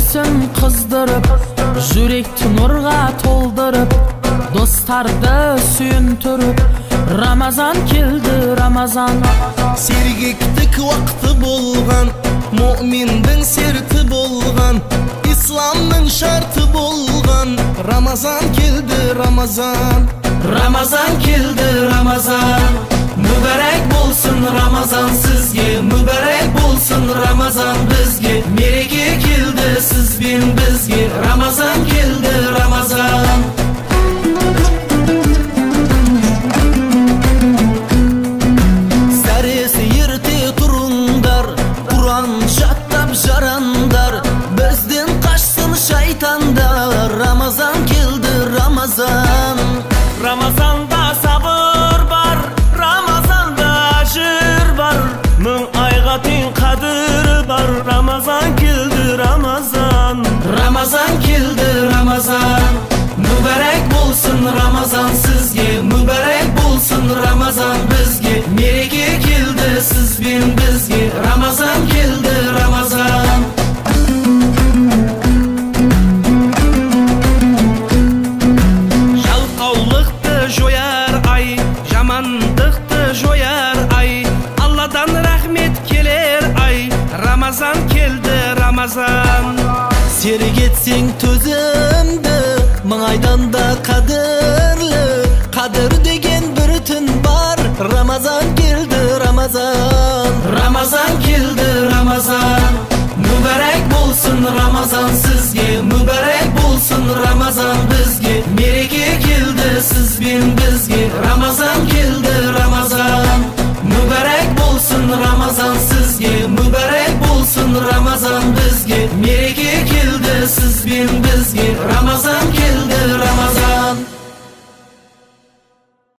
күлкісін қыздырып жүректі нұрға толдырып достарды сүйінтіріп рамазан келді рамазан. Сергектік уақыты болған мұминдің серті болған исламның шарты болған. Рамазан келді рамазан. Рамазан келді рамазан. Мүбәрәк болсын жаттап жарандар бізден қашсын шайтандар рамазан келді рамазан рамазанда сабыр бар рамазанда ажыр бар мың айға тең қадірі бар рамазан келді рамазан рамазан келді рамазан рамазан келді рамазан серік етсең төзімді мың айдан да қадірлі қадір деген бір түн бар рамазан келді рамазан рамазан келді рамазан мүбәрәк болсын рамазан сізге мүбәрәк болсын рамазан бізге мереке келді сіз бен бізге рамазан рамазан бізге мереке келді сіз бен бізге рамазан